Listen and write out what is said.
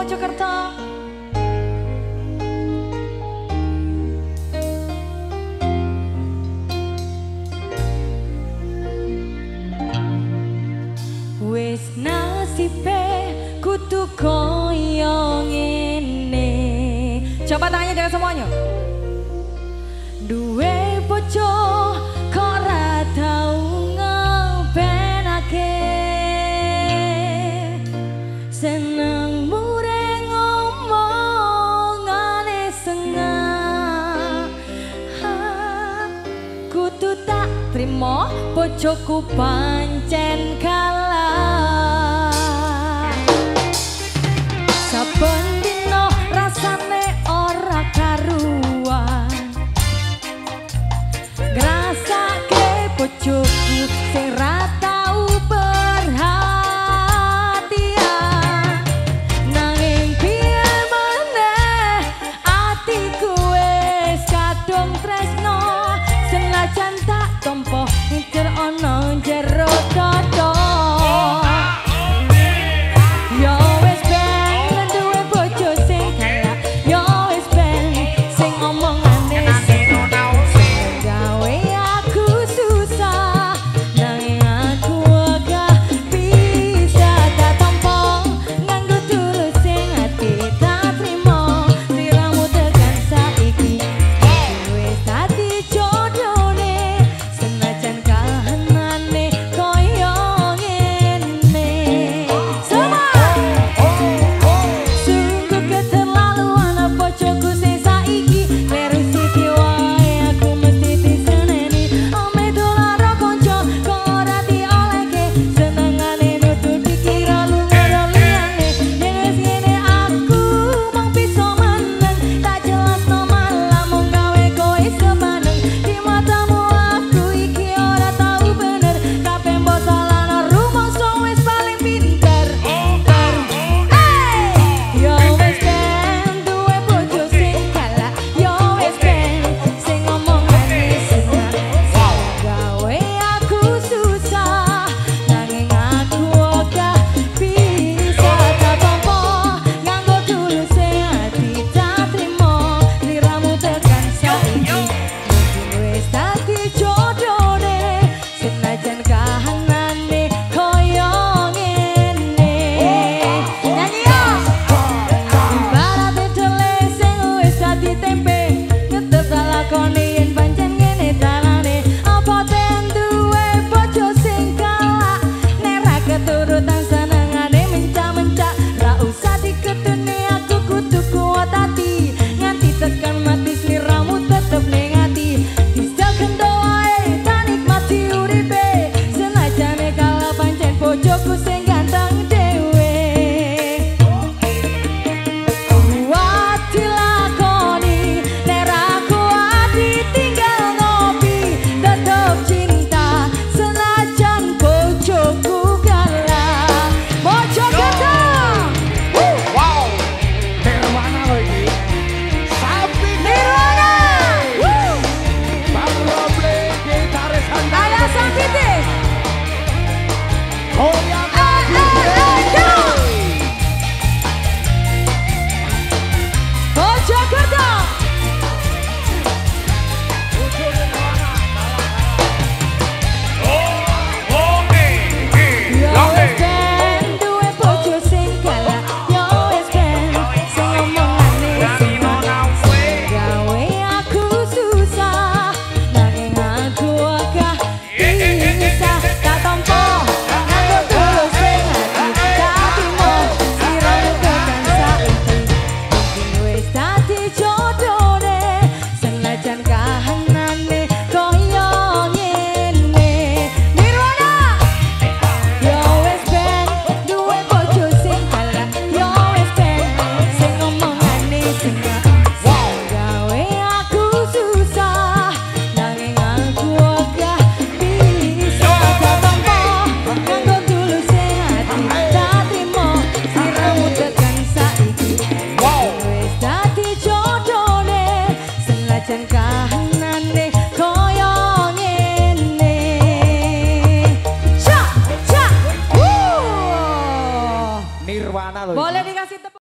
Mojokerto. Wis nasibe kutu koyong ini Coba tanya dengan semuanya. Due pojo kok ra ngepenake Senang mo bojoku pancen kal